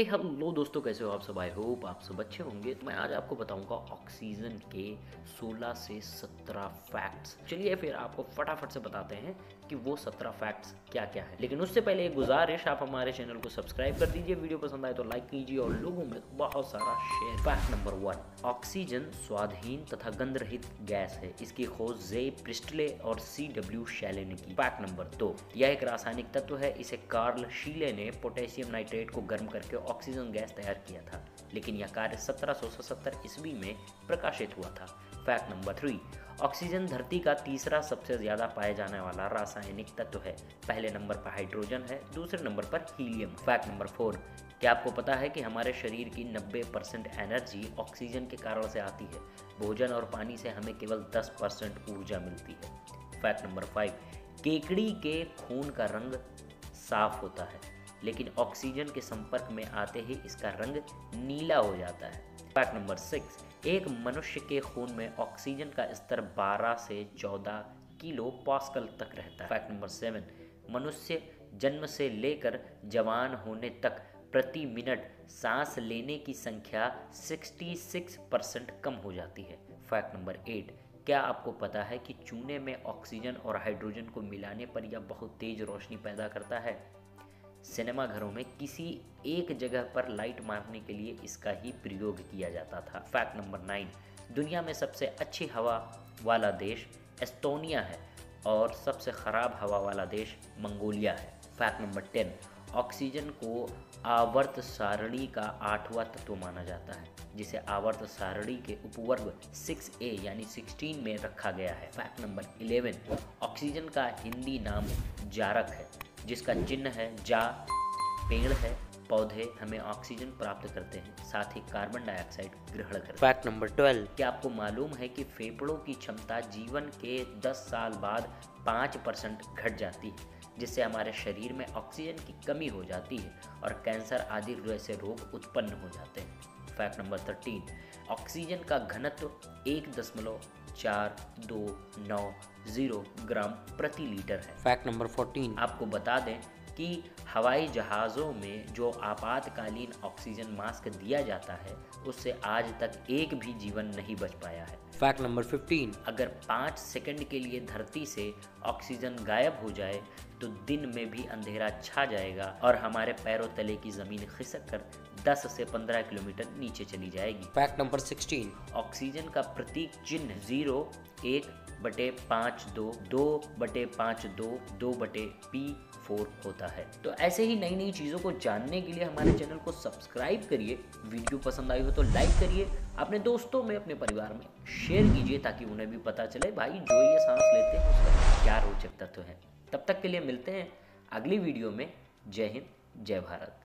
हे hello दोस्तों, कैसे हो आप सब? आई होप आप सब अच्छे होंगे। तो मैं आज आपको बताऊँगा ऑक्सीजन के 16 से 17 फैक्ट्स चलिए फिर आपको फटाफट से बताते हैं कि वो 17 फैक्ट्स क्या क्या है। लेकिन उससे पहले एक गुजारिश, आप हमारे चैनल को सब्सक्राइब कर दीजिए। वीडियो पसंद आए तो लाइक कीजिए और लोगों में बहुत सारा share fact number one oxygen स्वादहीन तथा गंध रहित गैस है। इसकी खोज जे प्रिस्टले और सी डब्ल्यू शैले ने की। फैक्ट नंबर दो यह एक रासायनिक तत्व है। इसे कार्ल शीले ने पोटेशियम नाइट्रेट को गर्म करके ऑक्सीजन गैस तैयार किया था, लेकिन यह कार्य सत्रह ईस्वी में प्रकाशित हुआ था। फैक्ट नंबर थ्री, ऑक्सीजन धरती का तीसरा सबसे ज़्यादा पाए जाने वाला रासायनिक तत्व है। पहले नंबर पर हाइड्रोजन है, दूसरे नंबर पर हीलियम। फैक्ट नंबर फोर, क्या आपको पता है कि हमारे शरीर की 90 परसेंट एनर्जी ऑक्सीजन के कारण से आती है? भोजन और पानी से हमें केवल 10 परसेंट ऊर्जा मिलती है। फैक्ट नंबर फाइव, केकड़ी के खून का रंग साफ़ होता है। लेकिन ऑक्सीजन के संपर्क में आते ही इसका रंग नीला हो जाता है। फैक्ट नंबर सिक्स एक मनुष्य के खून में ऑक्सीजन का स्तर 12 से 14 किलो पास्कल तक रहता है। फैक्ट नंबर सेवन मनुष्य जन्म से लेकर जवान होने तक प्रति मिनट सांस लेने की संख्या 66 परसेंट कम हो जाती है। फैक्ट नंबर एट क्या आपको पता है कि चूने में ऑक्सीजन और हाइड्रोजन को मिलाने पर यह बहुत तेज रोशनी पैदा करता है? सिनेमा घरों में किसी एक जगह पर लाइट मारने के लिए इसका ही प्रयोग किया जाता था। फैक्ट नंबर नाइन, दुनिया में सबसे अच्छी हवा वाला देश एस्टोनिया है और सबसे ख़राब हवा वाला देश मंगोलिया है। फैक्ट नंबर टेन, ऑक्सीजन को आवर्त सारणी का आठवां तत्व माना जाता है, जिसे आवर्त सारणी के उपवर्ग 6A यानी 16 में रखा गया है। फैक्ट नंबर 11 ऑक्सीजन का हिंदी नाम जारक है। जिसका चिन्ह है जा पेड़ है पौधे हमें ऑक्सीजन प्राप्त करते हैं साथ ही कार्बन डाइऑक्साइड ग्रहण करते हैं। Fact number twelve. क्या आपको मालूम है कि फेफड़ों की क्षमता जीवन के 10 साल बाद 5 परसेंट घट जाती है जिससे हमारे शरीर में ऑक्सीजन की कमी हो जाती है और कैंसर आदि जैसे रोग उत्पन्न हो जाते हैं? Fact number thirteen. ऑक्सीजन का घनत्व एक दशमलव चार दो नौ ज़ीरो ग्राम प्रति लीटर है। फैक्ट नंबर फोर्टीन आपको बता दें कि हवाई जहाज़ों में जो आपातकालीन ऑक्सीजन मास्क दिया जाता है उससे आज तक एक भी जीवन नहीं बच पाया है। फैक्ट नंबर 15 अगर पाँच सेकंड के लिए धरती से ऑक्सीजन गायब हो जाए तो दिन में भी अंधेरा छा जाएगा और हमारे पैरों तले की ज़मीन खिसक कर 10 से 15 किलोमीटर नीचे चली जाएगी। फैक्ट नंबर 16 ऑक्सीजन का प्रतीक चिन्ह ज़ीरो एक बटे पाँच दो दो बटे पाँच दो दो बटे पी फोर होता है। तो ऐसे ही नई नई चीज़ों को जानने के लिए हमारे चैनल को सब्सक्राइब करिए, वीडियो पसंद आई हो तो लाइक करिए, अपने दोस्तों में, अपने परिवार में शेयर कीजिए ताकि उन्हें भी पता चले, भाई जो ये सांस लेते हैं, उसका क्या रोचक तत्व है। तब तक के लिए मिलते हैं अगली वीडियो में। जय हिंद, जय भारत।